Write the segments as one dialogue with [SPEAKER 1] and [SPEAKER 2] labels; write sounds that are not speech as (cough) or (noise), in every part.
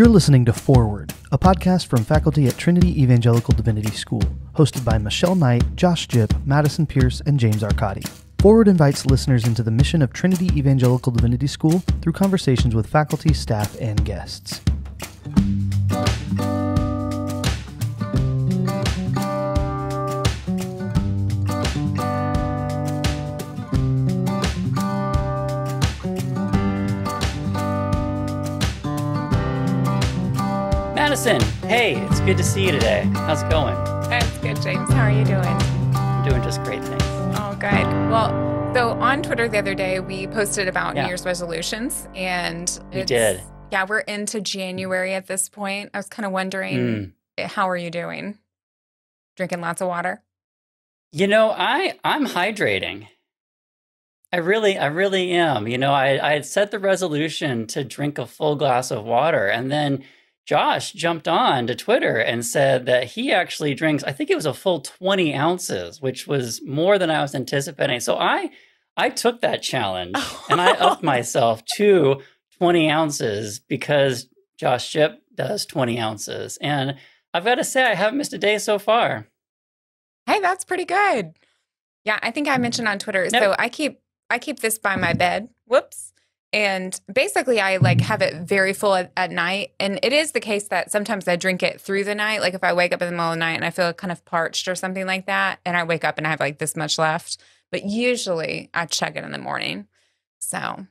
[SPEAKER 1] You're listening to Foreword, a podcast from faculty at Trinity Evangelical Divinity School, hosted by Michelle Knight, Josh Jipp, Madison Pierce, and James Arcadi. Foreword invites listeners into the mission of Trinity Evangelical Divinity School through conversations with faculty, staff, and guests.
[SPEAKER 2] Madison, hey, it's good to see you today. How's it going?
[SPEAKER 3] That's good, James. How are you doing?
[SPEAKER 2] I'm doing just great, thanks.
[SPEAKER 3] Oh, good. Well, so on Twitter the other day, we posted about
[SPEAKER 2] Yeah.
[SPEAKER 3] New Year's resolutions, and it's-
[SPEAKER 2] did.
[SPEAKER 3] Yeah, we're into January at this point. I was kind of wondering,
[SPEAKER 2] Mm.
[SPEAKER 3] how are you doing? Drinking lots of water?
[SPEAKER 2] You know, I I'm hydrating. I really I really am. You know, I I had set the resolution to drink a full glass of water, and then Josh jumped on to Twitter and said that he actually drinks. I think it was a full twenty ounces, which was more than I was anticipating. So I I took that challenge (laughs) and I upped myself to twenty ounces because Josh Jipp does twenty ounces, and I've got to say I haven't missed a day so far.
[SPEAKER 3] Hey, that's pretty good. Yeah, I think I mm. mentioned on Twitter.
[SPEAKER 2] Nope.
[SPEAKER 3] So I keep I keep this by my bed. Whoops. And basically I like have it very full at, at night. And it is the case that sometimes I drink it through the night. Like if I wake up in the middle of the night and I feel kind of parched or something like that, and I wake up and I have like this much left. But usually I chug it in the morning. So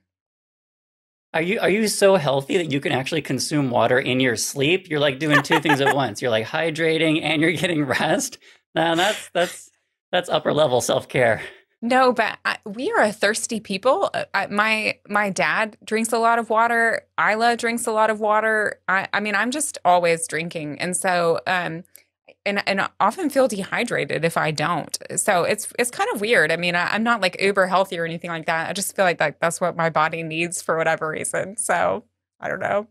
[SPEAKER 2] Are you are you so healthy that you can actually consume water in your sleep? You're like doing two things at (laughs) once. You're like hydrating and you're getting rest. Now that's that's that's upper level self care.
[SPEAKER 3] No, but I, we are a thirsty people. Uh, I, my my dad drinks a lot of water. Isla drinks a lot of water. I, I mean, I'm just always drinking, and so um, and and I often feel dehydrated if I don't. So it's it's kind of weird. I mean, I, I'm not like uber healthy or anything like that. I just feel like that that's what my body needs for whatever reason. So I don't know.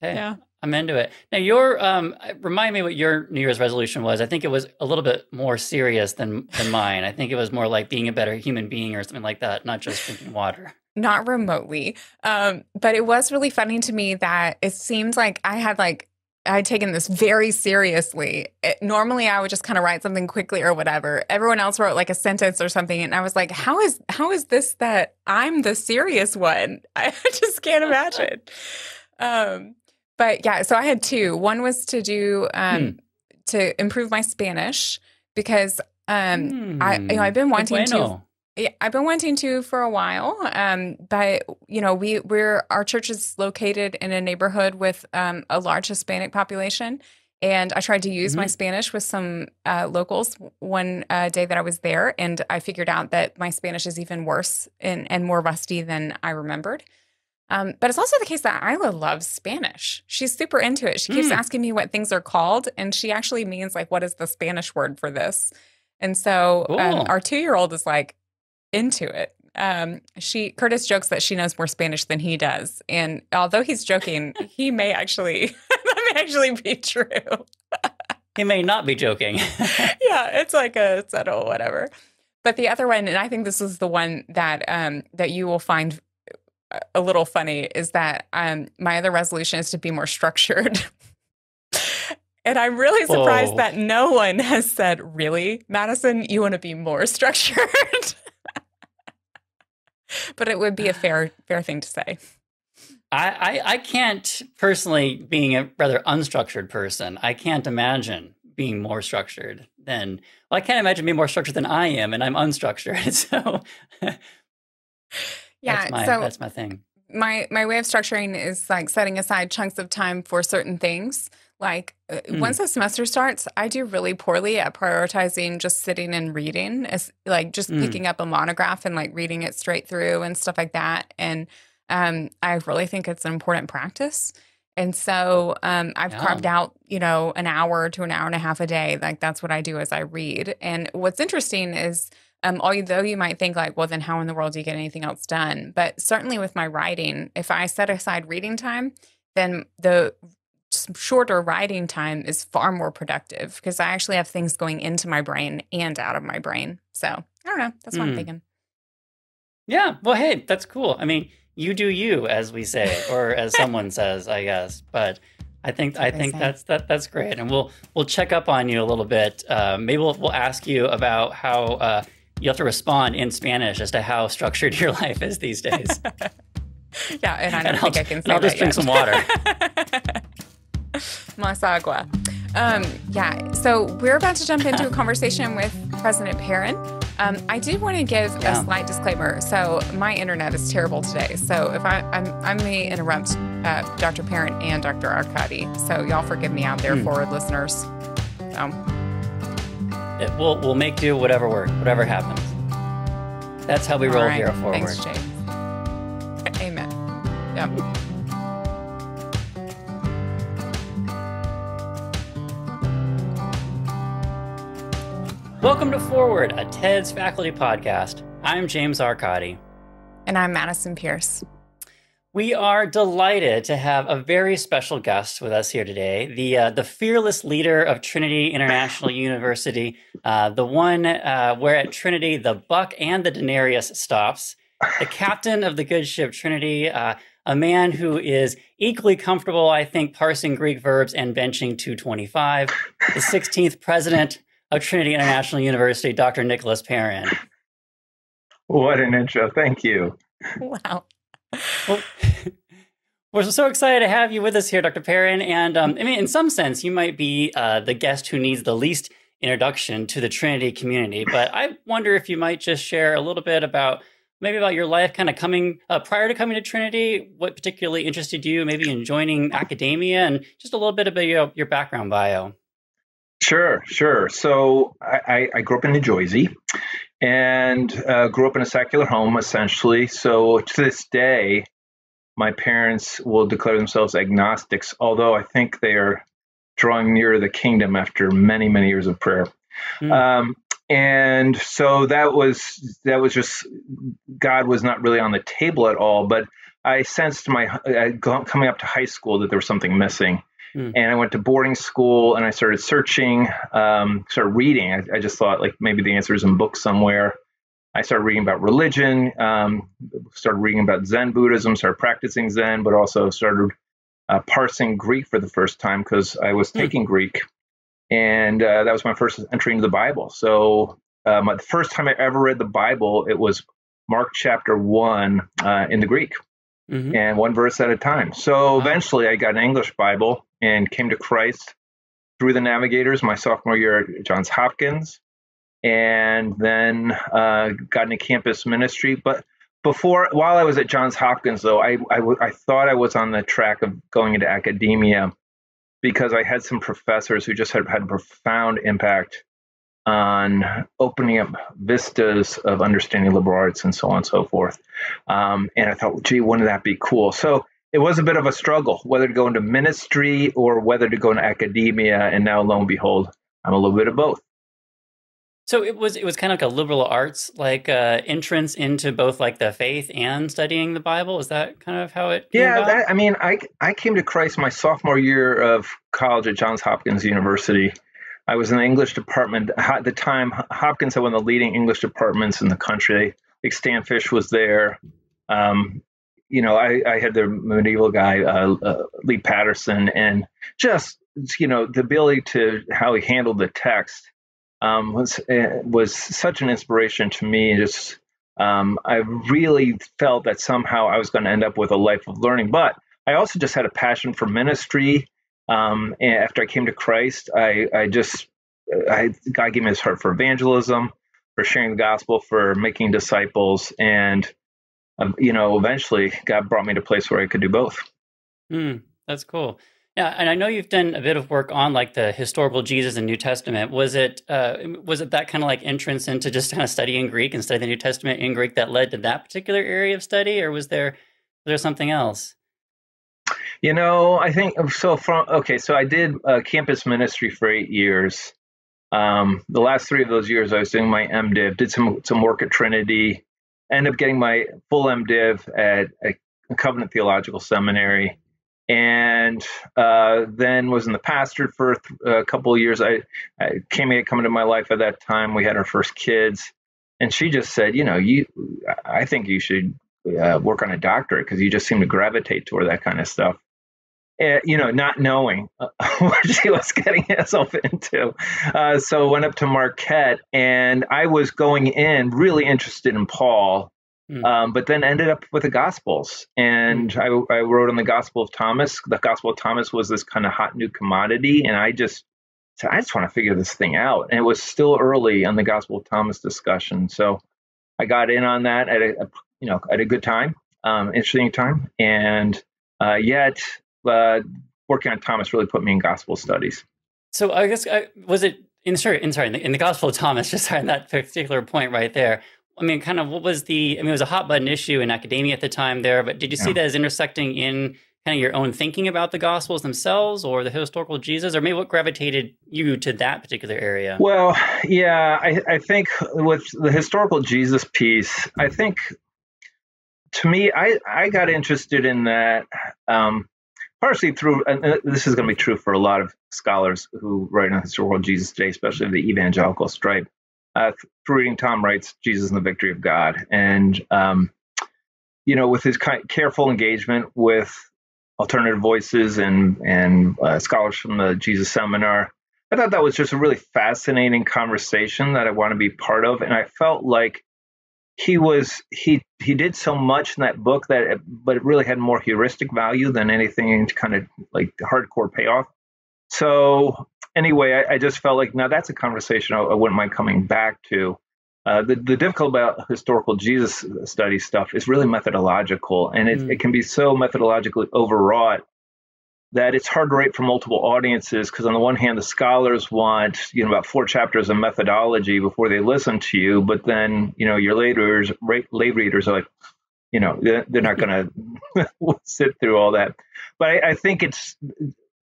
[SPEAKER 2] Hey,
[SPEAKER 3] Yeah.
[SPEAKER 2] I'm into it. Now your um remind me what your New Year's resolution was. I think it was a little bit more serious than than mine. I think it was more like being a better human being or something like that, not just drinking water.
[SPEAKER 3] not remotely. Um, but it was really funny to me that it seemed like I had like I had taken this very seriously. It, normally, I would just kind of write something quickly or whatever. Everyone else wrote like a sentence or something, and I was like, "How is how is this that I'm the serious one?" (laughs) I just can't imagine. Um, but yeah, so I had two. One was to do um, to improve my Spanish because um, I you know I've been
[SPEAKER 2] Hmm,
[SPEAKER 3] wanting to
[SPEAKER 2] bueno.
[SPEAKER 3] yeah, I've been wanting to for a while. Um, but you know, we we're our church is located in a neighborhood with um, a large Hispanic population, and I tried to use my
[SPEAKER 2] Mhm.
[SPEAKER 3] Spanish with some uh, locals one uh, day that I was there, and I figured out that my Spanish is even worse and and more rusty than I remembered. Um, but it's also the case that Isla loves Spanish. She's super into it. She keeps
[SPEAKER 2] Mm.
[SPEAKER 3] asking me what things are called, and she actually means like, "What is the Spanish word for this?" And so um, our two-year-old is like into it. Um, she Curtis jokes that she knows more Spanish than he does, and although he's joking, he may actually (laughs) that may actually be true.
[SPEAKER 2] He may not be joking. (laughs)
[SPEAKER 3] yeah, it's like a subtle whatever. But the other one, and I think this is the one that um, that you will find a- little funny, is that um, my other resolution is to be more structured. (laughs) and I'm really surprised that no one has said, "Really, Madison, you want to be more (laughs) structured." but it would be a fair fair thing to say.
[SPEAKER 2] I, I I can't personally being a rather unstructured person. I can't imagine being more structured than well, I can't imagine being more structured than I am, and I'm unstructured. (laughs) So
[SPEAKER 3] Yeah,
[SPEAKER 2] that's my
[SPEAKER 3] so
[SPEAKER 2] that's my thing.
[SPEAKER 3] my my way of structuring is like setting aside chunks of time for certain things like uh,
[SPEAKER 2] Mm.
[SPEAKER 3] once the semester starts i do really poorly at prioritizing just sitting and reading as like just
[SPEAKER 2] Mm.
[SPEAKER 3] picking up a monograph and like reading it straight through and stuff like that and um, i really think it's an important practice and so um, i've
[SPEAKER 2] Yeah.
[SPEAKER 3] carved out you know an hour to an hour and a half a day like that's what i do as i read and what's interesting is um, although you might think like, well, then how in the world do you get anything else done? But certainly with my writing, if I set aside reading time, then the shorter writing time is far more productive because I actually have things going into my brain and out of my brain. So I don't know. That's what I'm
[SPEAKER 2] Hmm.
[SPEAKER 3] thinking.
[SPEAKER 2] Yeah. Well, hey, that's cool. I mean, you do you, as we say, or (laughs) as someone says, I guess. But I think I think that's that that's great, and we'll we'll check up on you a little bit. Uh, maybe we'll we'll ask you about how uh, you have to respond in Spanish as to how structured (laughs) your life is these days. (laughs)
[SPEAKER 3] yeah, and I don't and think I'll, I can say
[SPEAKER 2] I'll just drink
[SPEAKER 3] yet.
[SPEAKER 2] some water. (laughs)
[SPEAKER 3] Mas agua. Um, yeah, so we're about to jump into a conversation with President Perrin. Um, I do want to give yeah. a slight disclaimer. So my internet is terrible today. So if I I'm, i may interrupt uh, Dr. Perrin and Dr. Arcadi. So y'all forgive me out there, hmm. Foreword listeners. So
[SPEAKER 2] it, we'll we'll make do whatever work, whatever happens. That's how we roll right. here Foreword.
[SPEAKER 3] Thanks, James. Amen. Yep.
[SPEAKER 2] Welcome to Foreword, a TEDS faculty podcast. I'm James Arcadi.
[SPEAKER 3] And I'm Madison Pierce.
[SPEAKER 2] We are delighted to have a very special guest with us here today, the uh, the fearless leader of Trinity International (laughs) University, uh, the one uh, where at Trinity the buck and the denarius stops, the captain of the good ship Trinity, uh, a man who is equally comfortable, I think, parsing Greek verbs and benching 225, the 16th president of Trinity International University, Dr. Nicholas Perrin.
[SPEAKER 4] What an intro. Thank you.
[SPEAKER 3] Wow.
[SPEAKER 2] Well, we're so excited to have you with us here, Dr. Perrin. And um, I mean, in some sense, you might be uh, the guest who needs the least introduction to the Trinity community. But I wonder if you might just share a little bit about maybe about your life kind of coming uh, prior to coming to Trinity, what particularly interested you, maybe in joining academia, and just a little bit about your, your background bio.
[SPEAKER 4] Sure, sure. So I, I grew up in New Jersey and uh, grew up in a secular home, essentially. So to this day, my parents will declare themselves agnostics, although I think they are drawing near the kingdom after many, many years of prayer. Mm. Um, and so that was that was just God was not really on the table at all. But I sensed my uh, coming up to high school that there was something missing. Mm. And I went to boarding school and I started searching, um, started reading. I, I, just thought like maybe the answer is in books somewhere. I started reading about religion, um, started reading about Zen Buddhism, started practicing Zen, but also started uh, parsing Greek for the first time because I was mm. taking Greek. And uh, that was my first entry into the Bible. So um, the first time I ever read the Bible, it was Mark chapter one uh, in the Greek. Mm-hmm. and one verse at a time. So eventually I got an English Bible and came to Christ through the Navigators my sophomore year at Johns Hopkins, and then uh, got into campus ministry. But before, while I was at Johns Hopkins, though, I, thought I was on the track of going into academia because I had some professors who just had had profound impact on opening up vistas of understanding liberal arts and so on and so forth. Um, and I thought, gee, wouldn't that be cool? So it was a bit of a struggle whether to go into ministry or whether to go into academia. And now, lo and behold, I'm a little bit of both.
[SPEAKER 2] So it was it was kind of like a liberal arts like uh, entrance into both like the faith and studying the Bible. Is that kind of how it?
[SPEAKER 4] yeah, that, I mean, I I came to Christ my sophomore year of college at Johns Hopkins University. I was in the English department at the time. Hopkins had one of the leading English departments in the country. Like Stan Fish was there. Um, you know, I, I had the medieval guy, uh, uh, Lee Patterson, and just you know the ability to how he handled the text um, was uh, was such an inspiration to me. Just um, I really felt that somehow I was going to end up with a life of learning, but I also just had a passion for ministry. Um, and after I came to Christ, I, I just I, God gave me his heart for evangelism, for sharing the gospel, for making disciples, and um, you know, eventually God brought me to a place where I could do both.
[SPEAKER 2] Mm, that's cool. Yeah, and I know you've done a bit of work on like the historical Jesus and New Testament. Was it uh, was it that kind of like entrance into just kind of studying Greek and studying the New Testament in Greek that led to that particular area of study, or was there was there something else?
[SPEAKER 4] You know, I think so. From okay, so I did uh, campus ministry for eight years. Um, the last three of those years, I was doing my MDiv, did some some work at Trinity, ended up getting my full MDiv at a Covenant Theological Seminary, and uh, then was in the pastorate for a couple of years. I, I came had come into my life at that time. We had our first kids, and she just said, you know, you, I think you should uh, work on a doctorate because you just seem to gravitate toward that kind of stuff. Uh, you know, not knowing uh, (laughs) what she was getting herself into. Uh, so went up to Marquette, and I was going in really interested in Paul, mm. um, but then ended up with the Gospels, and mm. I, I, wrote on the Gospel of Thomas. The Gospel of Thomas was this kind of hot new commodity, and I just said, I just want to figure this thing out. And it was still early on the Gospel of Thomas discussion, so I got in on that at a, a you know at a good time, um, interesting time, and uh, yet uh, working on Thomas really put me in gospel studies.
[SPEAKER 2] So I guess uh, was it in sorry in sorry in the, in the Gospel of Thomas (laughs) just on that particular point right there. I mean, kind of what was the? I mean, it was a hot button issue in academia at the time there, but did you see that as intersecting in kind of your own thinking about the Gospels themselves, or the historical Jesus, or maybe what gravitated you to that particular area?
[SPEAKER 4] Well, yeah, I, I think with the historical Jesus piece, I think to me, I I got interested in that. Um, partially through, and this is going to be true for a lot of scholars who write on the historical Jesus today, especially of the evangelical stripe, uh, through reading Tom Wright's Jesus and the Victory of God. And, um, you know, with his careful engagement with alternative voices and, and uh, scholars from the Jesus Seminar, I thought that was just a really fascinating conversation that I want to be part of. And I felt like he was he he did so much in that book that it, but it really had more heuristic value than anything kind of like hardcore payoff so anyway I, I, just felt like now that's a conversation I, I wouldn't mind coming back to uh, the, the difficult about historical jesus study stuff is really methodological and it, mm. it can be so methodologically overwrought that it's hard to write for multiple audiences because on the one hand the scholars want you know about four chapters of methodology before they listen to you but then you know your lay readers lay readers are like you know they're not going (laughs) to sit through all that. But I, I, think it's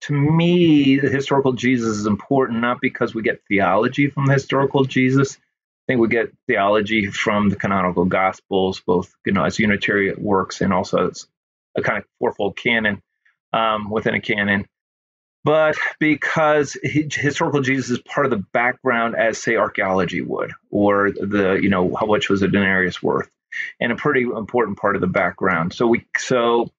[SPEAKER 4] to me the historical jesus is important not because we get theology from the historical jesus. I think we get theology from the canonical gospels both you know as unitary works and also as a kind of fourfold canon um, within a canon. But because historical Jesus is part of the background as, say, archaeology would, or the, you know, how much was a denarius worth, and a pretty important part of the background. So we, so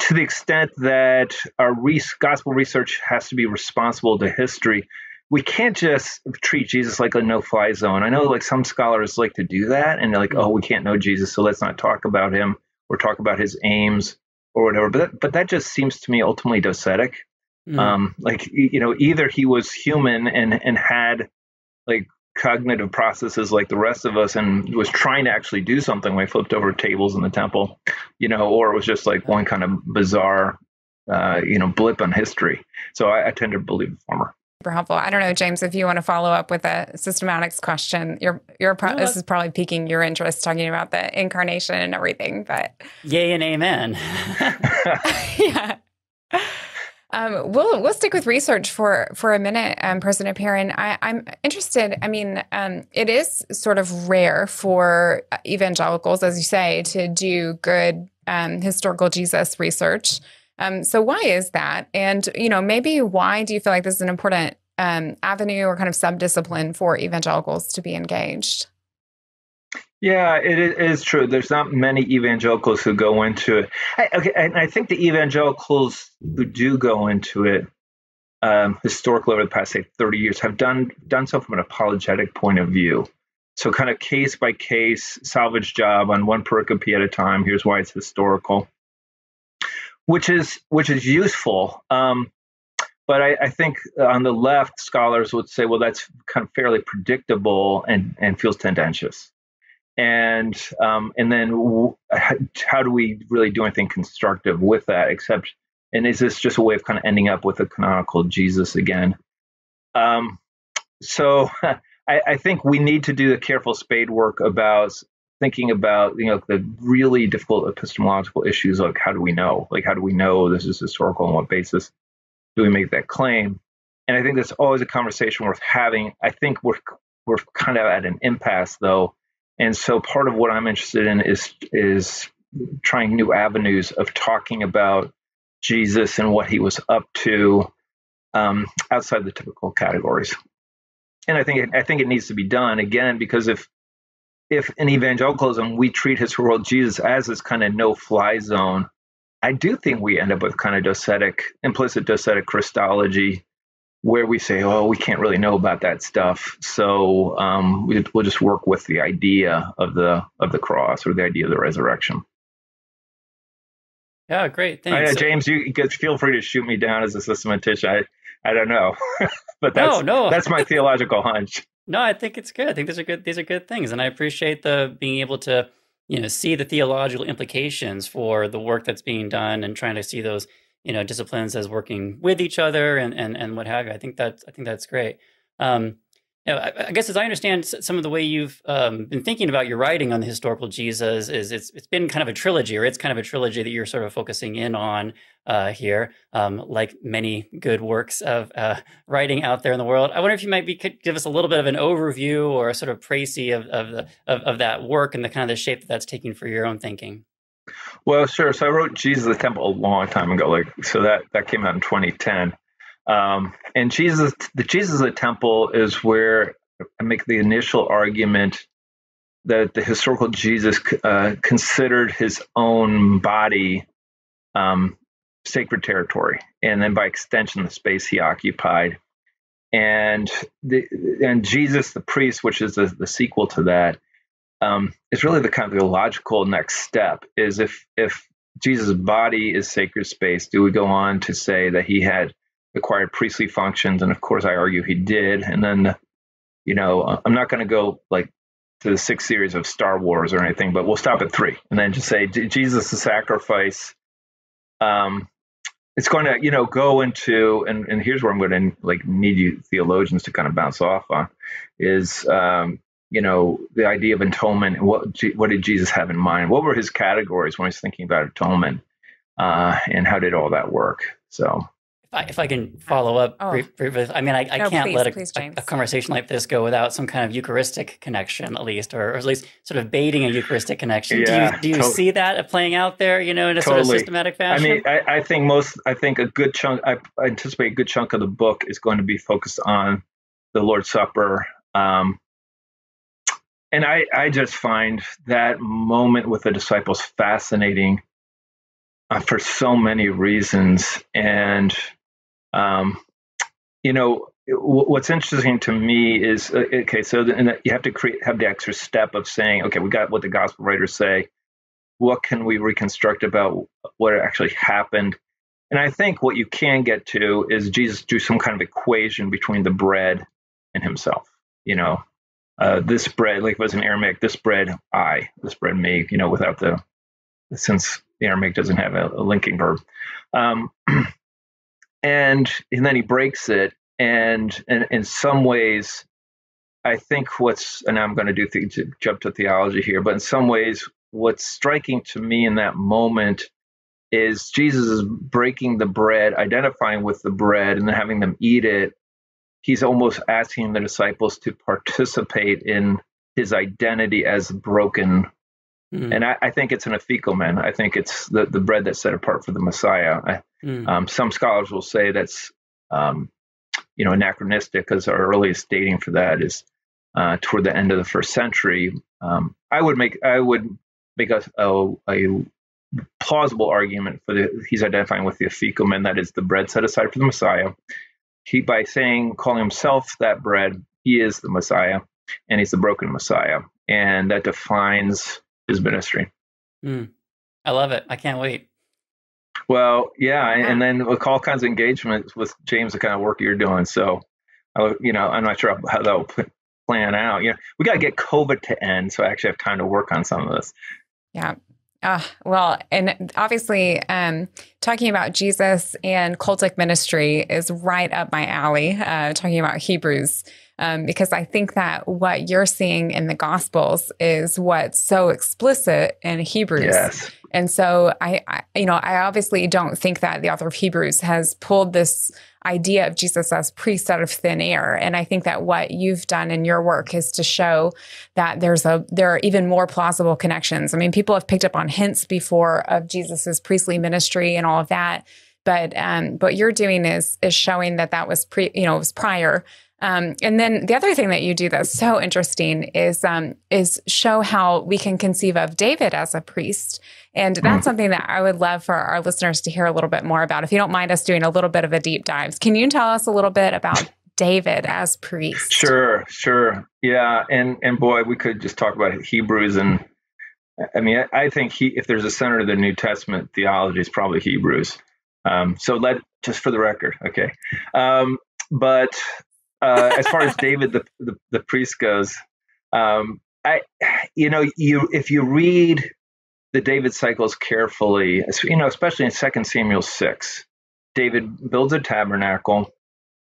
[SPEAKER 4] to the extent that our gospel research has to be responsible to history, we can't just treat Jesus like a no-fly zone. I know like some scholars like to do that, and they're like, oh, we can't know Jesus, so let's not talk about him or talk about his aims or whatever. But that, but that just seems to me ultimately docetic. Mm. Um, like you know, either he was human and and had like cognitive processes like the rest of us and was trying to actually do something when he flipped over tables in the temple, you know, or it was just like one kind of bizarre, uh, you know, blip on history. So I, I tend to believe the former
[SPEAKER 3] super helpful. I don't know, James, if you want to follow up with a systematics question. You're you're pro- this is probably piquing your interest talking about the incarnation and everything, but
[SPEAKER 2] yay and amen. (laughs)
[SPEAKER 3] yeah. Um, we'll we'll stick with research for for a minute, um, President Perrin. I, am interested. I mean, um, it is sort of rare for evangelicals, as you say, to do good um, historical Jesus research. Um, so why is that? And you know, maybe why do you feel like this is an important um, avenue or kind of subdiscipline for evangelicals to be engaged?
[SPEAKER 4] Yeah, it is true. There's not many evangelicals who go into it. I, okay, and I think the evangelicals who do go into it um, historically over the past say 30 years have done done so from an apologetic point of view. So kind of case by case salvage job on one pericope at a time. Here's why it's historical which is which is useful. Um, but I, I, think on the left, scholars would say, well, that's kind of fairly predictable and, and feels tendentious. And um, and then w- how do we really do anything constructive with that? Except, and is this just a way of kind of ending up with a canonical Jesus again? Um, so (laughs) I, I, think we need to do the careful spade work about thinking about you know the really difficult epistemological issues like how do we know? Like how do we know this is historical on what basis do we make that claim? And i think that's always a conversation worth having. I think we're we're kind of at an impasse though. And so part of what i'm interested in is is trying new avenues of talking about jesus and what he was up to um, outside the typical categories. And i think i think it needs to be done again because if if in evangelicalism we treat historical Jesus as this kind of no fly zone, I do think we end up with kind of docetic, implicit docetic Christology, where we say, oh, we can't really know about that stuff. So um, we, will just work with the idea of the of the cross or the idea of the resurrection.
[SPEAKER 2] Yeah, great. Thanks.
[SPEAKER 4] James, you feel free to shoot me down as a systematician. I, I don't know, (laughs) but that's no, no. that's my theological hunch.
[SPEAKER 2] No, I think it's good. I think these are good. These are good things, and I appreciate the being able to, you know, see the theological implications for the work that's being done, and trying to see those, you know, disciplines as working with each other, and and and what have you. I think that I think that's great. Um, I, I, guess as I understand some of the way you've um, been thinking about your writing on the historical Jesus is it's it's been kind of a trilogy, or it's kind of a trilogy that you're sort of focusing in on uh, here, um, like many good works of uh, writing out there in the world. I wonder if you might be could give us a little bit of an overview or a sort of précis of of, of, of that work and the kind of the shape that that's taking for your own thinking.
[SPEAKER 4] Well, sure. So I wrote Jesus the Temple a long time ago, like so that that came out in 2010. Um, and Jesus, the Jesus the temple is where I make the initial argument that the historical Jesus uh, considered his own body um, sacred territory, and then by extension, the space he occupied. And the and Jesus the priest, which is the, the sequel to that, um, is really the kind of the logical next step. Is if if Jesus' body is sacred space, do we go on to say that he had acquired priestly functions, and of course, I argue he did. And then, you know, uh, I'm not going to go like to the six series of Star Wars or anything, but we'll stop at three, and then just say Jesus' the sacrifice. Um, it's going to, you know, go into, and, and here's where I'm going to like need you theologians to kind of bounce off on, is um, you know the idea of atonement. and What what did Jesus have in mind? What were his categories when he's thinking about atonement, uh, and how did all that work? So
[SPEAKER 2] I, if I can follow up oh. briefly, I mean, I, I no, can't please, let a, please, a, a, conversation like this go without some kind of Eucharistic connection, at least, or, or at least sort of baiting a Eucharistic connection. Yeah, do you, do you to- see that playing out there, you know, in a totally. sort of systematic fashion?
[SPEAKER 4] I mean, I, I, think most, I think a good chunk, I, I, anticipate a good chunk of the book is going to be focused on the Lord's Supper. Um, and I, I just find that moment with the disciples fascinating uh, for so many reasons. And um, you know, what's interesting to me is uh, okay, so the, you have to create have the extra step of saying, okay, we got what the gospel writers say. What can we reconstruct about what actually happened? And I think what you can get to is Jesus do some kind of equation between the bread and himself. You know, uh, this bread, like it was in Aramaic, this bread I, this bread me. You know, without the since the Aramaic doesn't have a, a linking verb. Um, (clears throat) and and then he breaks it and, and in some ways i think what's and i'm going to do to jump to theology here but in some ways what's striking to me in that moment is jesus is breaking the bread identifying with the bread and then having them eat it he's almost asking the disciples to participate in his identity as broken Mm. And I, I, think it's an afikomen. I think it's the, the bread that's set apart for the Messiah. I, mm. um, some scholars will say that's um, you know anachronistic because our earliest dating for that is uh, toward the end of the first century. Um, I would make I would make a, a, a, plausible argument for the he's identifying with the afikomen that is the bread set aside for the Messiah. He by saying calling himself that bread, he is the Messiah, and he's the broken Messiah, and that defines his ministry.
[SPEAKER 2] Mm. I love it. I can't wait.
[SPEAKER 4] Well, yeah, and then with all kinds of engagements with James, the kind of work you're doing. So, I, you know, I'm not sure how that will plan out. You know, we got to get COVID to end, so I actually have time to work on some of this.
[SPEAKER 3] Yeah. Uh, well, and obviously, um, talking about Jesus and cultic ministry is right up my alley. Uh, talking about Hebrews um, because I think that what you're seeing in the Gospels is what's so explicit in Hebrews.
[SPEAKER 4] Yes.
[SPEAKER 3] And so I, I, you know, I obviously don't think that the author of Hebrews has pulled this idea of Jesus as priest out of thin air. And I think that what you've done in your work is to show that there's a there are even more plausible connections. I mean, people have picked up on hints before of Jesus's priestly ministry and all of that. But um, what you're doing is is showing that that was pre, you know, was prior, Um, and then the other thing that you do that's so interesting is um, is show how we can conceive of David as a priest, and that's mm. something that I would love for our listeners to hear a little bit more about. If you don't mind us doing a little bit of a deep dive, can you tell us a little bit about David as priest?
[SPEAKER 4] Sure, sure, yeah, and and boy, we could just talk about Hebrews and. I mean, I think he, if there's a center of the New Testament theology, it's probably Hebrews. Um, so let just for the record, okay. Um, but uh, as far as (laughs) David the, the, the priest goes, um, I you know you if you read the David cycles carefully, you know especially in Second Samuel six, David builds a tabernacle,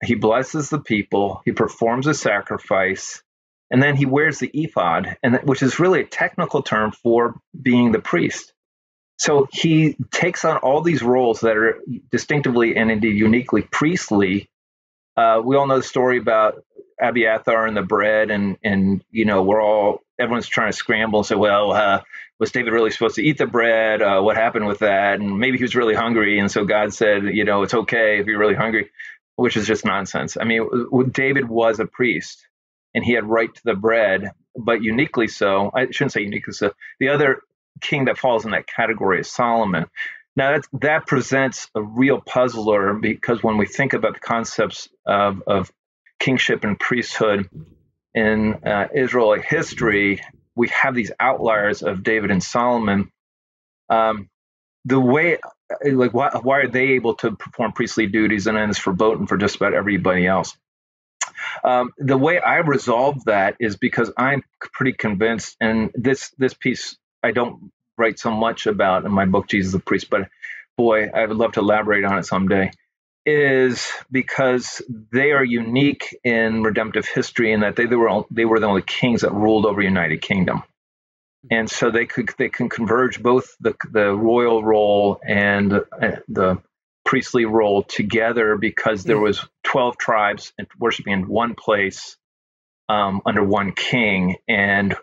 [SPEAKER 4] he blesses the people, he performs a sacrifice, and then he wears the ephod, and which is really a technical term for being the priest. So he takes on all these roles that are distinctively and indeed uniquely priestly. Uh, we all know the story about Abiathar and the bread, and and you know we're all everyone's trying to scramble and say, well, uh, was David really supposed to eat the bread? Uh, what happened with that? And maybe he was really hungry, and so God said, you know, it's okay if you're really hungry, which is just nonsense. I mean, David was a priest, and he had right to the bread, but uniquely so. I shouldn't say uniquely so. The other king that falls in that category is Solomon. Now that that presents a real puzzler because when we think about the concepts of, of kingship and priesthood in uh, history, we have these outliers of David and Solomon. Um, the way, like, why, why, are they able to perform priestly duties and then it's verboten for just about everybody else? Um, the way I resolve that is because I'm pretty convinced, and this this piece I don't write so much about in my book, Jesus the Priest, but boy, I would love to elaborate on it someday, is because they are unique in redemptive history in that they, they were they were the only kings that ruled over United Kingdom. And so they could they can converge both the the royal role and uh, the priestly role together because there was 12 tribes worshiping in one place um, under one king and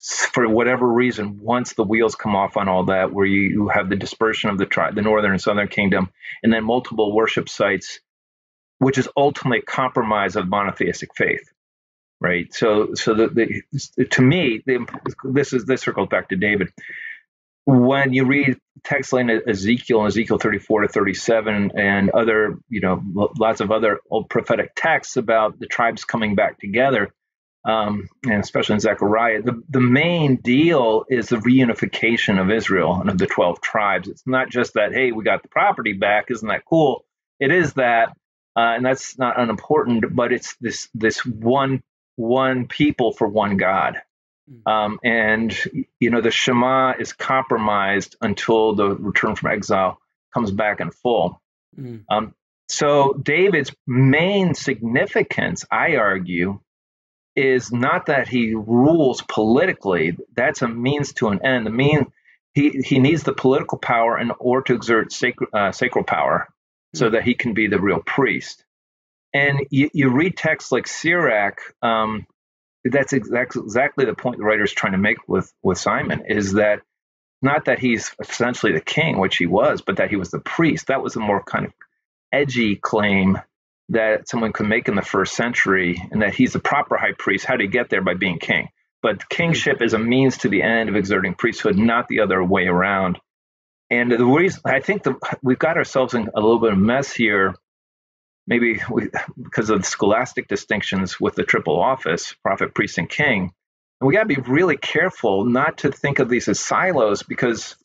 [SPEAKER 4] for whatever reason, once the wheels come off on all that, where you, you have the dispersion of the tribe, the northern and southern kingdom, and then multiple worship sites, which is ultimately compromise of monotheistic faith, right? So, so the, the to me, the, this is this circles back to David. When you read texts like Ezekiel and Ezekiel 34 to 37 and other, you know, lots of other old prophetic texts about the tribes coming back together, um, and especially in Zechariah, the, the main deal is the reunification of Israel and of the 12 tribes. It's not just that, hey, we got the property back, isn't that cool? It is that, uh, and that's not unimportant, but it's this this one one people for one God. Hmm. Um, and you know the Shema is compromised until the return from exile comes back in full. Mm. Um, so David's main significance, I argue, is not that he rules politically. That's a means to an end. The mean he he needs the political power in order to exert sacred uh, sacral power, so hmm. that he can be the real priest. And you, you read texts like Sirach. Um, that's exactly exactly the point the writer is trying to make with with Simon is that not that he's essentially the king, which he was, but that he was the priest. That was a more kind of edgy claim that someone could make in the first century, and that he's the proper high priest. How did he get there? By being king. But kingship is a means to the end of exerting priesthood, not the other way around. And the reason I think the, we've got ourselves in a little bit of mess here, maybe we, because of the scholastic distinctions with the triple office, prophet, priest, and king. And we got to be really careful not to think of these as silos because,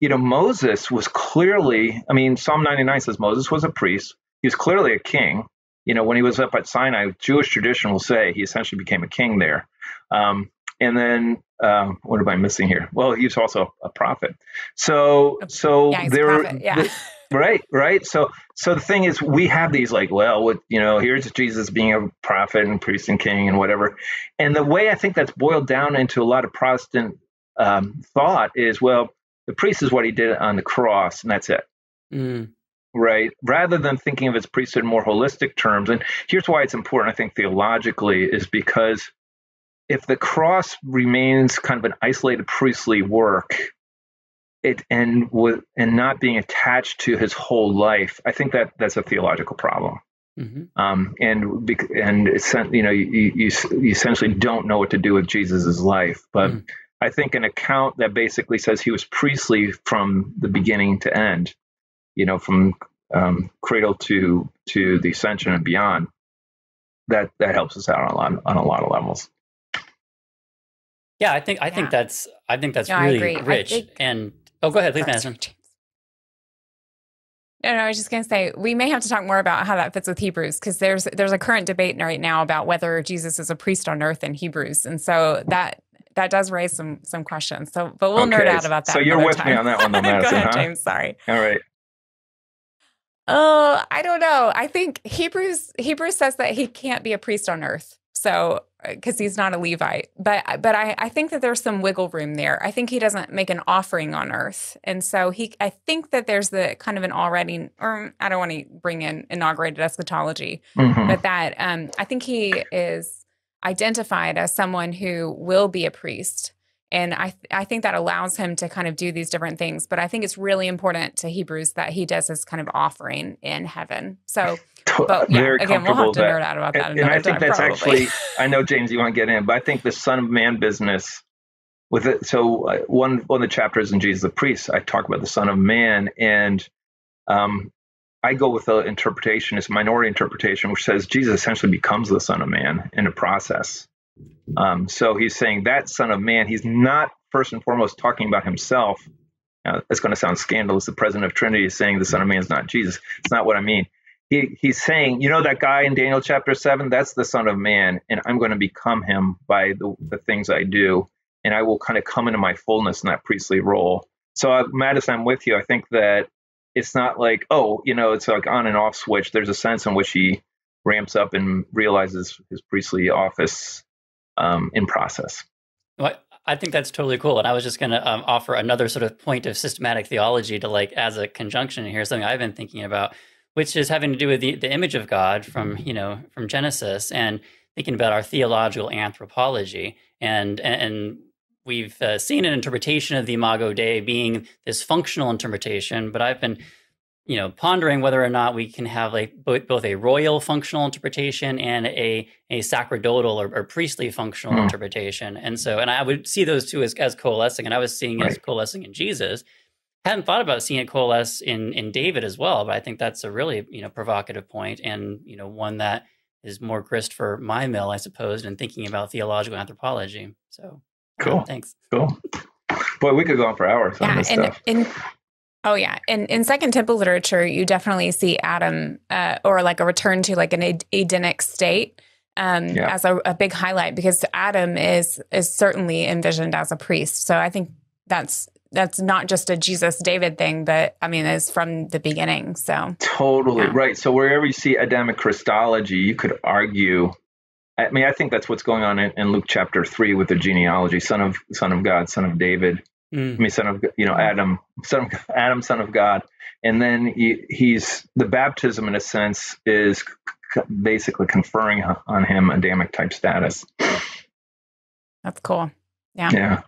[SPEAKER 4] you know, Moses was clearly, I mean, Psalm 99 says Moses was a priest, he was clearly a king. You know, when he was up at Sinai, Jewish tradition will say he essentially became a king there. Um, and then um, what am I missing here? Well, he was also a prophet. So, so
[SPEAKER 3] yeah,
[SPEAKER 4] there,
[SPEAKER 3] yeah.
[SPEAKER 4] Right, right. So, so the thing is, we have these like, well, with you know, here's Jesus being a prophet and priest and king and whatever. And the way I think that's boiled down into a lot of Protestant um, thought is, well, the priest is what he did on the cross, and that's it. Mm right? Rather than thinking of its priesthood in more holistic terms. And here's why it's important, I think, theologically, is because if the cross remains kind of an isolated priestly work, it and with and not being attached to his whole life, I think that that's a theological problem. mm-hmm. um, and and it's, you know you, you, you essentially don't know what to do with Jesus's life, but. Mm. I think an account that basically says he was priestly from the beginning to end, you know, from um, cradle to to the ascension and beyond. That that helps us out on a lot on a lot of levels.
[SPEAKER 2] Yeah, I think I think that's I think that's no, really rich. Think, and oh, go ahead, please, Madison.
[SPEAKER 3] No, no, I was just going to say we may have to talk more about how that fits with Hebrews because there's there's a current debate right now about whether Jesus is a priest on earth in Hebrews, and so that that does raise some some questions. So, but we'll okay. nerd out about that.
[SPEAKER 4] So you're with
[SPEAKER 3] time.
[SPEAKER 4] me on that one, though, (laughs) Madison,
[SPEAKER 3] Go ahead,
[SPEAKER 4] huh?
[SPEAKER 3] James. Sorry.
[SPEAKER 4] All right.
[SPEAKER 3] Oh, I don't know. I think Hebrews Hebrews says that he can't be a priest on earth. So because uh, he's not a Levite. But but I, I think that there's some wiggle room there. I think he doesn't make an offering on earth. And so he I think that there's the kind of an already or I don't want to bring in inaugurated eschatology, mm-hmm. but that um I think he is identified as someone who will be a priest. And I, th- I think that allows him to kind of do these different things. But I think it's really important to Hebrews that he does this kind of offering in heaven. So, (laughs) but yeah, again, we'll have to nerd out about that.
[SPEAKER 4] And, and I think
[SPEAKER 3] time,
[SPEAKER 4] that's
[SPEAKER 3] probably.
[SPEAKER 4] actually, I know, James, you want to get in, but I think the Son of Man business with it. So, uh, one, one of the chapters in Jesus the Priest, I talk about the Son of Man. And um, I go with the interpretation, it's minority interpretation, which says Jesus essentially becomes the Son of Man in a process. Um, so he's saying that Son of Man, he's not first and foremost talking about himself. Now, it's going to sound scandalous. The president of Trinity is saying the Son of Man is not Jesus. It's not what I mean. He, he's saying, you know, that guy in Daniel chapter 7, that's the Son of Man, and I'm going to become him by the, the things I do, and I will kind of come into my fullness in that priestly role. So, uh, Madison, I'm with you. I think that it's not like oh you know it's like on and off switch there's a sense in which he ramps up and realizes his priestly office um, in process.
[SPEAKER 2] Well, i think that's totally cool and i was just going to um, offer another sort of point of systematic theology to like as a conjunction here something i've been thinking about which is having to do with the, the image of god from you know from genesis and thinking about our theological anthropology. And and we've uh, seen an interpretation of the Imago Dei being this functional interpretation, but I've been, you know, pondering whether or not we can have like both, both a royal functional interpretation and a a sacerdotal or, or priestly functional mm. interpretation. And so, and I would see those two as, as coalescing, and I was seeing right. as coalescing in Jesus. hadn't thought about seeing it coalesce in in David as well, but I think that's a really you know provocative point and you know one that is more grist for my mill, I suppose, in thinking about theological anthropology. So
[SPEAKER 4] Cool.
[SPEAKER 2] Thanks.
[SPEAKER 4] Cool. Boy, we could go on for hours yeah, on this
[SPEAKER 3] and,
[SPEAKER 4] stuff.
[SPEAKER 3] And, oh yeah, in in Second Temple literature, you definitely see Adam uh, or like a return to like an Edenic state um, yeah. as a, a, big highlight because Adam is is certainly envisioned as a priest. So I think that's that's not just a Jesus David thing, but I mean, it's from the beginning. So
[SPEAKER 4] totally yeah. right. So wherever you see Adamic Christology, you could argue I mean, I think that's what's going on in, in, Luke chapter three with the genealogy: son of son of God, son of David. Mm. I mean, son of you know Adam, son of Adam, son of God, and then he, he's the baptism in a sense is basically conferring on him a Adamic type status.
[SPEAKER 3] That's cool. Yeah.
[SPEAKER 4] Yeah.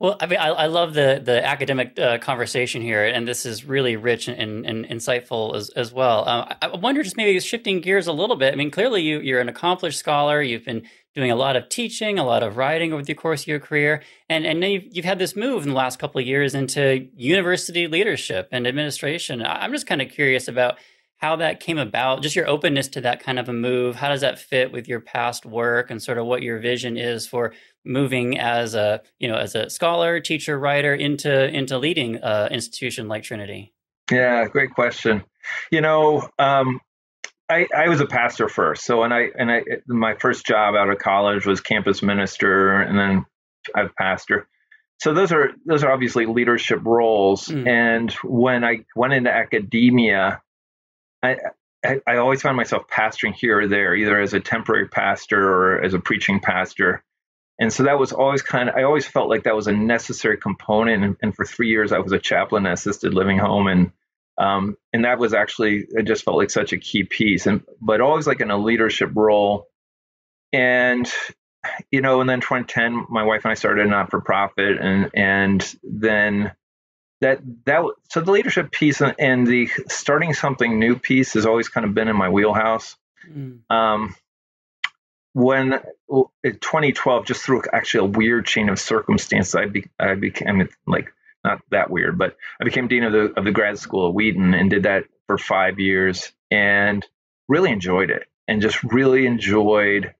[SPEAKER 2] Well, I mean, I, I love the the academic uh, conversation here, and this is really rich and, and, insightful as, as well. Um, I wonder, just maybe shifting gears a little bit. I mean, clearly you you're an accomplished scholar. You've been doing a lot of teaching, a lot of writing over the course of your career, and and you've, you've had this move in the last couple of years into university leadership and administration. I'm just kind of curious about how that came about, just your openness to that kind of a move. How does that fit with your past work and sort of what your vision is for moving as a, you know, as a scholar, teacher, writer into into leading an institution like Trinity?
[SPEAKER 4] Yeah, great question. You know, um, I, I was a pastor first. So and I and I my first job out of college was campus minister and then I was pastor. So those are those are obviously leadership roles. Mm. And when I went into academia, I, I, I always found myself pastoring here or there, either as a temporary pastor or as a preaching pastor. And so that was always kind of, I always felt like that was a necessary component. And, and for three years, I was a chaplain at assisted living home. And, um, and that was actually, it just felt like such a key piece. And, but always like in a leadership role. And, you know, and then 2010, my wife and I started a not for profit. And, and then that that so the leadership piece and, the starting something new piece has always kind of been in my wheelhouse. Mm. Um, when in 2012, just through actually a weird chain of circumstances, I, be, I became like not that weird, but I became dean of the of the grad school at Wheaton and did that for five years and really enjoyed it and just really enjoyed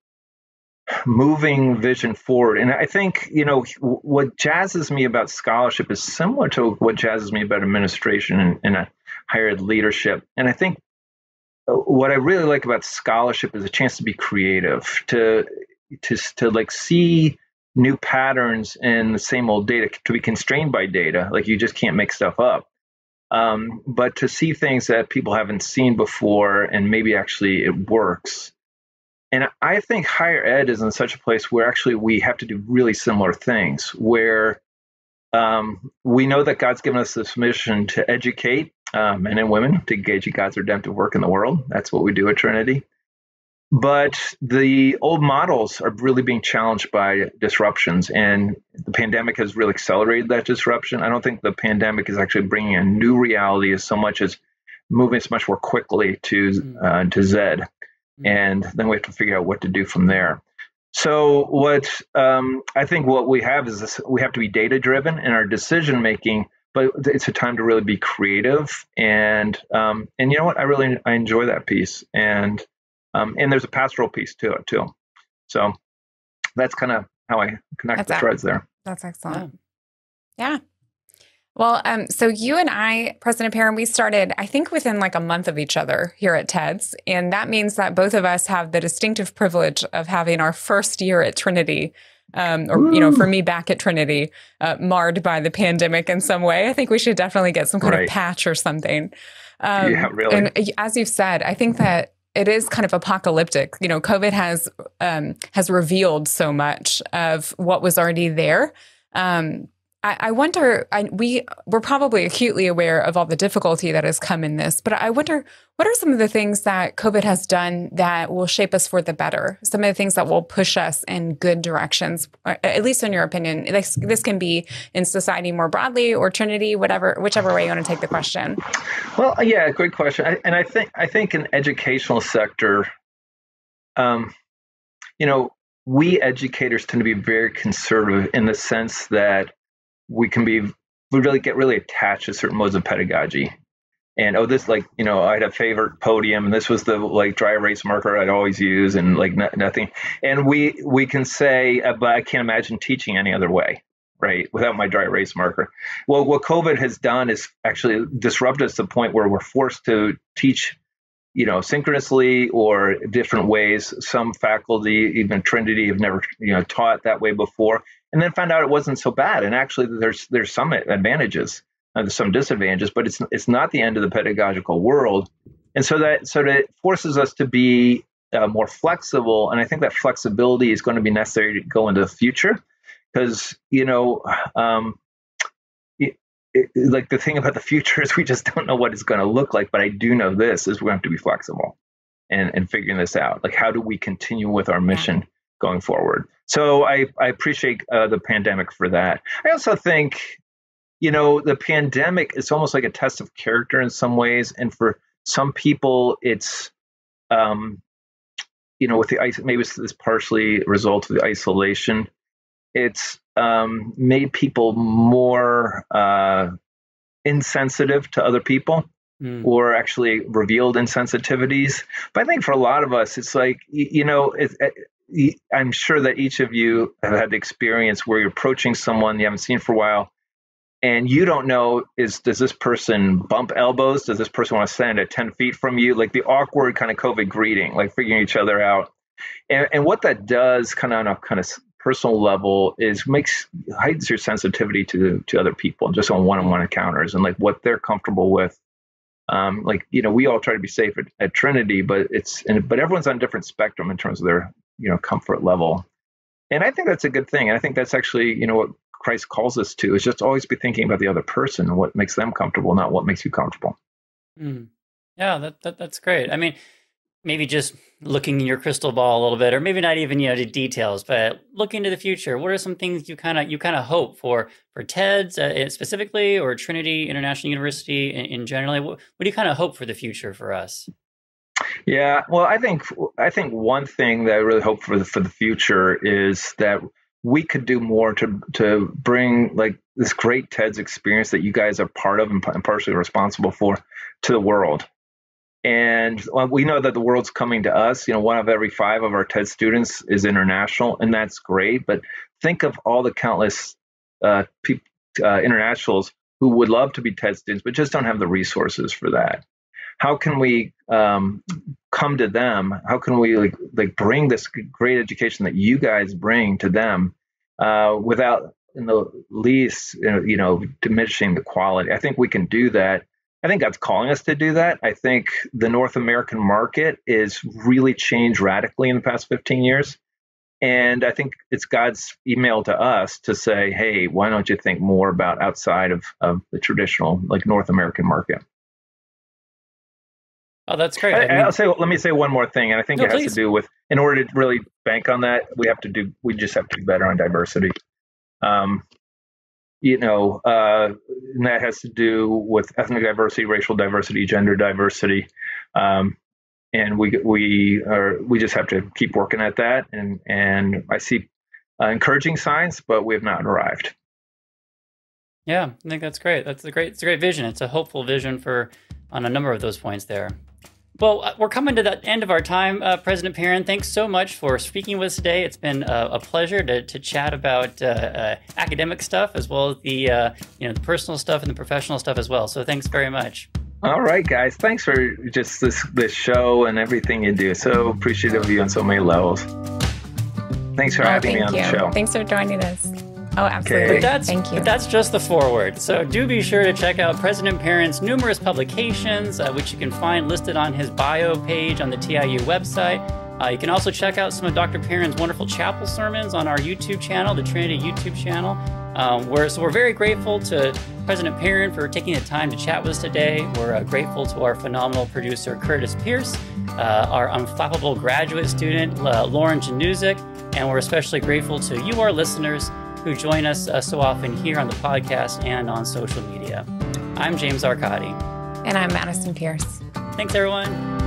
[SPEAKER 4] moving vision forward. And I think, you know, what jazzes me about scholarship is similar to what jazzes me about administration and, and a higher leadership. And I think what I really like about scholarship is a chance to be creative, to to to like see new patterns in the same old data, to be constrained by data. Like you just can't make stuff up. Um, but to see things that people haven't seen before and maybe actually it works and I think higher ed is in such a place where actually we have to do really similar things, where um, we know that God's given us this mission to educate um, men and women to engage in God's redemptive work in the world. That's what we do at Trinity. But the old models are really being challenged by disruptions, and the pandemic has really accelerated that disruption. I don't think the pandemic is actually bringing a new reality as so much as moving so much more quickly to hmm. uh, to Z and then we have to figure out what to do from there. So what um, I think what we have is this, we have to be data driven in our decision making, but it's a time to really be creative and um, and you know what I really I enjoy that piece and um, and there's a pastoral piece to it too. So that's kind of how I connect that's the threads there.
[SPEAKER 3] That's excellent. Yeah. Well, um, so you and I, President Perrin, we started, I think, within like a month of each other here at TEDS. And that means that both of us have the distinctive privilege of having our first year at Trinity, um, or, Ooh. you know, for me back at Trinity, uh, marred by the pandemic in some way. I think we should definitely get some kind right. of patch or something.
[SPEAKER 4] Um, yeah, really.
[SPEAKER 3] And as you've said, I think that it is kind of apocalyptic. You know, COVID has um, has revealed so much of what was already there. Um, I, I wonder, I, we we're probably acutely aware of all the difficulty that has come in this, but I wonder what are some of the things that COVID has done that will shape us for the better? Some of the things that will push us in good directions, at least in your opinion. This this can be in society more broadly or Trinity, whatever, whichever way you want to take the question.
[SPEAKER 4] Well, yeah, great question. I, and I think I think in educational sector, um, you know, we educators tend to be very conservative in the sense that we can be we really get really attached to certain modes of pedagogy. And oh this like you know i had a favorite podium and this was the like dry erase marker i'd always use and like nothing. And we we can say uh, but i can't imagine teaching any other way right without my dry erase marker. Well what covid has done is actually disrupted us to the point where we're forced to teach you know synchronously or different ways. Some faculty even trinity have never you know taught that way before and then found out it wasn't so bad. And actually, there's there's some advantages, uh, there's some disadvantages, but it's it's not the end of the pedagogical world. And so that so that forces us to be uh, more flexible. And I think that flexibility is going to be necessary to go into the future, because you know. Um, it, it, like the thing about the future (laughs) is we just don't know what it's going to look like but i do know this is we're going to have to be flexible and, and figuring this out like how do we continue with our mission going forward. So I, I appreciate uh, the pandemic for that. I also think, you know, the pandemic is almost like a test of character in some ways. And for some people, it's, um, you know, with the ice, maybe it's this partially a result of the isolation. It's um, made people more uh, insensitive to other people. Mm. or actually revealed insensitivities. But I think for a lot of us, it's like, you know, it, I'm sure that each of you have had the experience where you're approaching someone you haven't seen for a while, and you don't know is does this person bump elbows? Does this person want to stand at 10 feet from you? Like the awkward kind of COVID greeting, like figuring each other out. And, and what that does, kind of on a kind of personal level, is makes heightens your sensitivity to to other people, just on one-on-one encounters, and like what they're comfortable with um, like you know we all try to be safe at, at Trinity, but it's and, but everyone's on a different spectrum in terms of their you know comfort level, and I think that's a good thing. And I think that's actually you know what Christ calls us to is just always be thinking about the other person what makes them comfortable, not what makes you comfortable.
[SPEAKER 2] Mm. Yeah, that, that that's great. I mean, maybe just looking in your crystal ball a little bit, or maybe not even you know the details, but looking to the future, what are some things you kind of you kind of hope for for TEDS uh, specifically, or Trinity International University in, in generally? What, what do you kind of hope for the future for us?
[SPEAKER 4] Yeah, well, I think I think one thing that I really hope for the for the future is that we could do more to to bring like this great TEDS experience that you guys are part of and, partially responsible for to the world. And we know that the world's coming to us. You know, one of every five of our TED students is international, and that's great. But think of all the countless uh, people, uh, internationals who would love to be TED students, but just don't have the resources for that. How can we um, come to them? How can we like, like bring this great education that you guys bring to them uh, without, in the least, you know, diminishing the quality? I think we can do that I think God's calling us to do that. I think the North American market is really changed radically in the past 15 years. And I think it's God's email to us to say, hey, why don't you think more about outside of, of the traditional, like North American market?
[SPEAKER 2] Oh, that's great.
[SPEAKER 4] I, will say, let me say one more thing, and I think no, it has please. to do with, in order to really bank on that, we have to do, we just have to do better on diversity. Um, you know, uh, and that has to do with ethnic diversity, racial diversity, gender diversity, um, and we we are we just have to keep working at that. And and I see uh, encouraging signs, but we have not arrived.
[SPEAKER 2] Yeah, I think that's great. That's a great. It's a great vision. It's a hopeful vision for on a number of those points there. Well, uh, we're coming to the end of our time, uh, President Perrin. Thanks so much for speaking with us today. It's been uh, a pleasure to, to chat about uh, uh academic stuff as well as the uh, you know the personal stuff and the professional stuff as well. So thanks very much.
[SPEAKER 4] All right, guys. Thanks for just this this show and everything you do. So appreciative of you on so many levels. Thanks for oh, having me on
[SPEAKER 3] you.
[SPEAKER 4] the show.
[SPEAKER 3] Thanks for joining us. Oh, absolutely.
[SPEAKER 2] But that's,
[SPEAKER 3] Thank you.
[SPEAKER 2] But that's just the foreword. So do be sure to check out President Perrin's numerous publications, uh, which you can find listed on his bio page on the TIU website. Uh, you can also check out some of Dr. Perrin's wonderful chapel sermons on our YouTube channel, the Trinity YouTube channel. Um, we're, so we're very grateful to President Perrin for taking the time to chat with us today. We're uh, grateful to our phenomenal producer, Curtis Pierce, uh, our unflappable graduate student, uh, Lauren Januzik, and we're especially grateful to you, our listeners, who join us uh, so often here on the podcast and on social media. I'm James Arcadi.
[SPEAKER 3] And I'm Madison Pierce.
[SPEAKER 2] Thanks, everyone.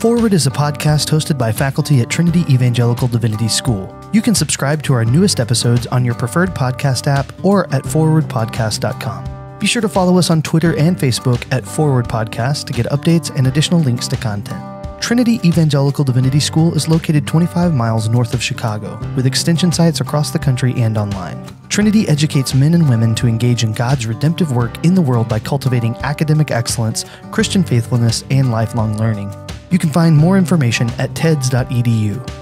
[SPEAKER 1] Foreword is a podcast hosted by faculty at Trinity Evangelical Divinity School. You can subscribe to our newest episodes on your preferred podcast app or at forewordpodcast.com. Be sure to follow us on Twitter and Facebook at Foreword Podcast to get updates and additional links to content. Trinity Evangelical Divinity School is located 25 miles north of Chicago, with extension sites across the country and online. Trinity educates men and women to engage in God's redemptive work in the world by cultivating academic excellence, Christian faithfulness, and lifelong learning. You can find more information at teds.edu.